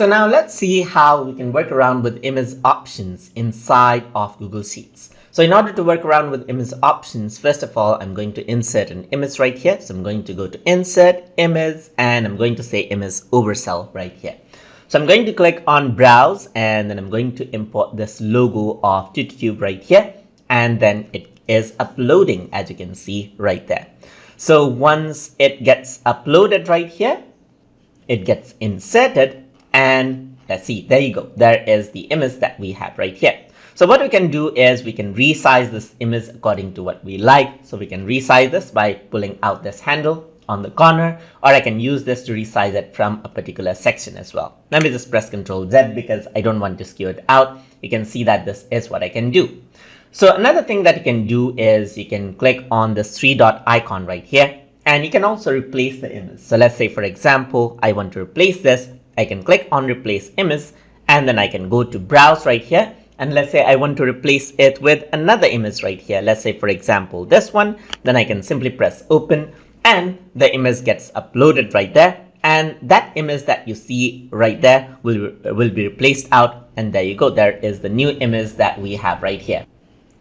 So now let's see how we can work around with image options inside of Google Sheets. So in order to work around with image options, first of all, I'm going to insert an image right here. So I'm going to go to insert image and I'm going to say image overcell right here. So I'm going to click on browse and then I'm going to import this logo of TutorTube right here. And then it is uploading as you can see right there. So once it gets uploaded right here, it gets inserted and let's see, there you go. There is the image that we have right here. So what we can do is we can resize this image according to what we like. So we can resize this by pulling out this handle on the corner, or I can use this to resize it from a particular section as well. Let me just press Ctrl Z because I don't want to skew it out. You can see that this is what I can do. So another thing that you can do is you can click on this three dot icon right here, and you can also replace the image. So let's say, for example, I want to replace this. I can click on replace image, and then I can go to browse right here and let's say I want to replace it with another image right here. Let's say, for example, this one, then I can simply press open and the image gets uploaded right there. And that image that you see right there will, will be replaced out. And there you go. There is the new image that we have right here.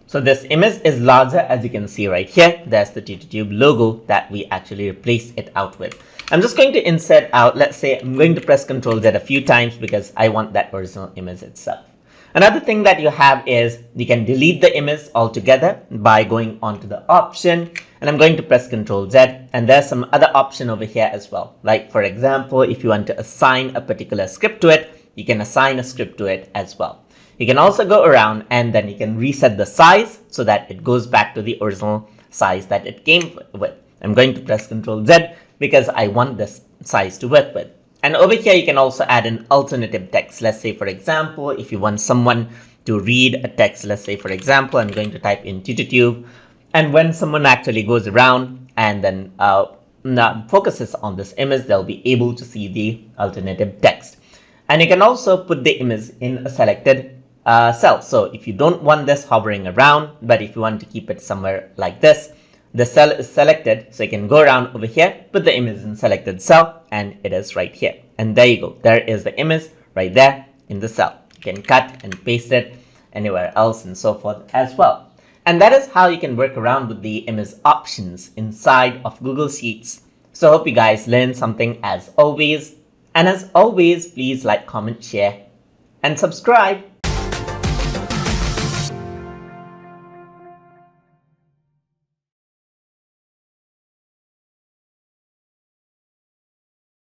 So this image is larger as you can see right here. There's the TutorTube logo that we actually replaced it out with. I'm just going to insert out, let's say I'm going to press Ctrl Z a few times because I want that original image itself. Another thing that you have is you can delete the image altogether by going onto the option and I'm going to press Ctrl Z and there's some other option over here as well. Like for example, if you want to assign a particular script to it, you can assign a script to it as well. You can also go around and then you can reset the size so that it goes back to the original size that it came with. I'm going to press Ctrl Z because I want this size to work with. And over here, you can also add an alternative text. Let's say, for example, if you want someone to read a text, let's say, for example, I'm going to type in TutorTube. And when someone actually goes around and then uh, focuses on this image, they'll be able to see the alternative text. And you can also put the image in a selected uh, cell. So if you don't want this hovering around, but if you want to keep it somewhere like this, the cell is selected. So you can go around over here put the image in selected cell and it is right here. And there you go. There is the image right there in the cell. You can cut and paste it anywhere else and so forth as well. And that is how you can work around with the image options inside of Google Sheets. So hope you guys learned something as always. And as always please like comment share and subscribe